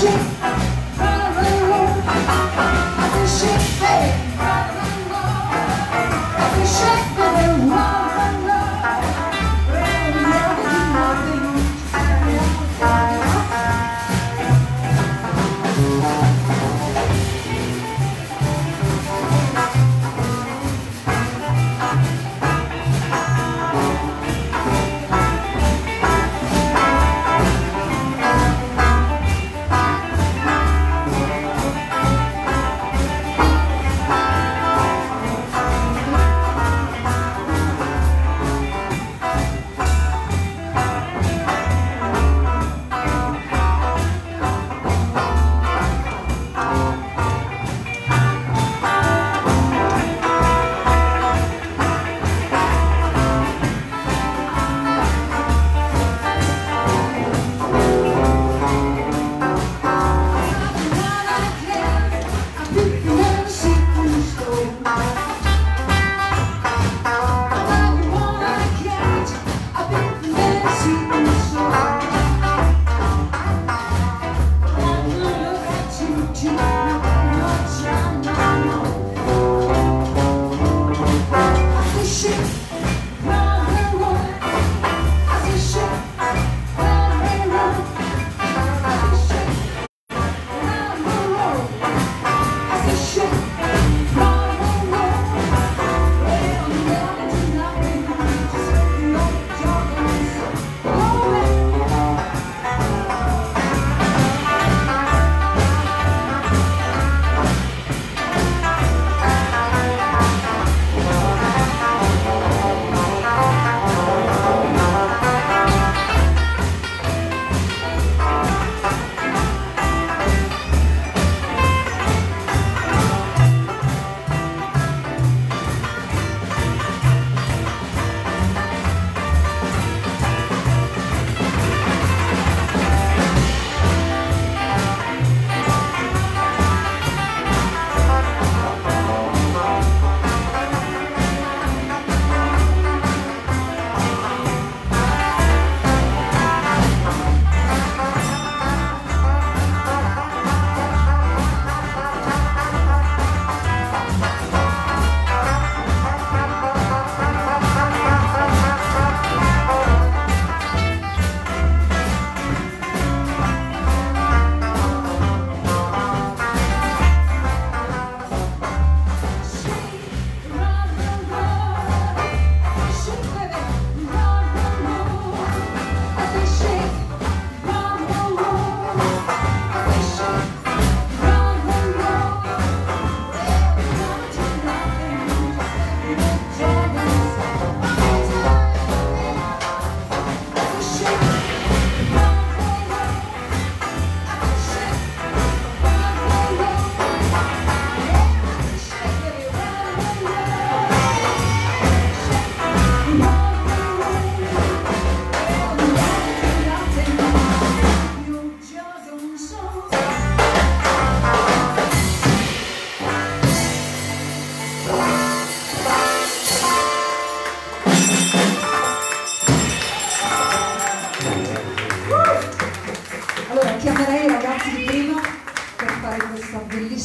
Shit. shit.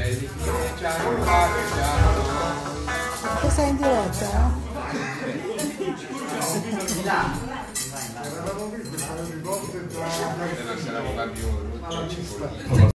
quelli che ci hanno fatto. Che sei in diretta, no? Milano. Eravamo qui, eravamo in bocca e